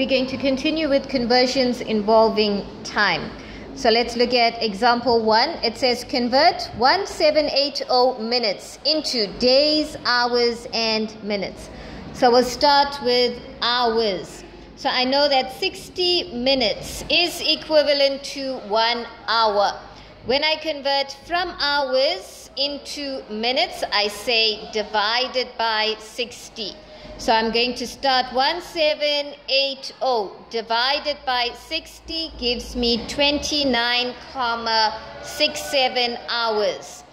we're going to continue with conversions involving time. So let's look at example one. It says convert 1780 minutes into days, hours, and minutes. So we'll start with hours. So I know that 60 minutes is equivalent to one hour. When I convert from hours into minutes, I say divided by 60. So I'm going to start 1780 divided by 60 gives me 29,67 hours.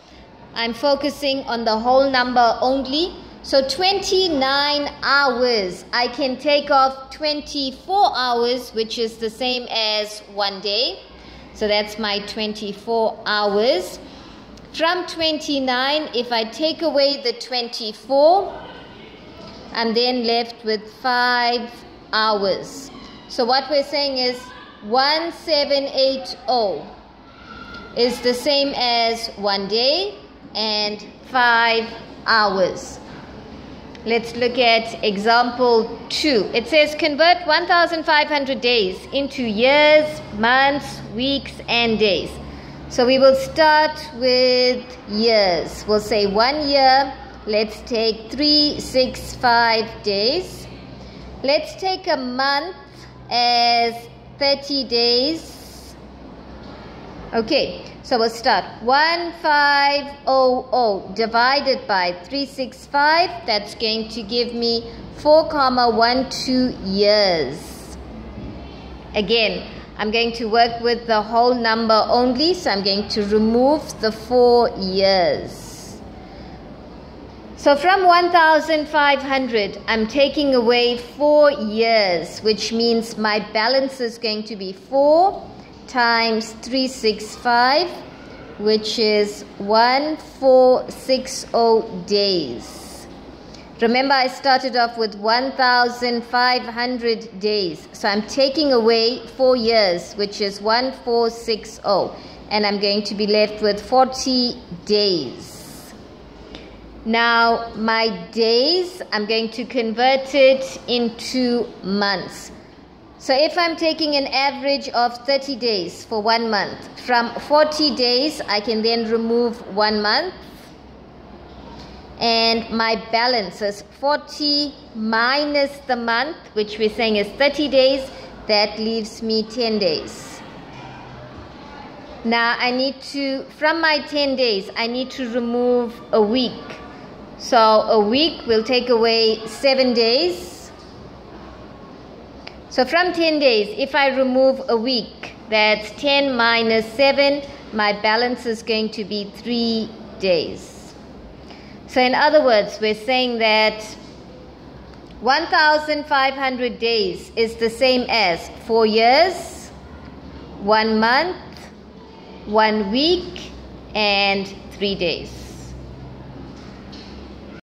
I'm focusing on the whole number only. So 29 hours. I can take off 24 hours, which is the same as one day. So that's my 24 hours. From 29, if I take away the 24, I'm then left with five hours. So what we're saying is 1780 is the same as one day and five hours. Let's look at example 2. It says convert 1500 days into years, months, weeks, and days. So we will start with years. We'll say one year Let's take three, six, five days. Let's take a month as 30 days. Okay, so we'll start 1500 divided by 365. That's going to give me 4 comma 12 years. Again, I'm going to work with the whole number only, so I'm going to remove the 4 years. So from 1,500, I'm taking away four years, which means my balance is going to be 4 times 365, which is 1460 days. Remember, I started off with 1,500 days. So I'm taking away four years, which is 1460, and I'm going to be left with 40 days. Now, my days, I'm going to convert it into months. So, if I'm taking an average of 30 days for one month, from 40 days, I can then remove one month. And my balance is 40 minus the month, which we're saying is 30 days. That leaves me 10 days. Now, I need to, from my 10 days, I need to remove a week. So a week will take away 7 days. So from 10 days, if I remove a week, that's 10 minus 7, my balance is going to be 3 days. So in other words, we're saying that 1,500 days is the same as 4 years, 1 month, 1 week, and 3 days.